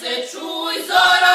se čuj zora.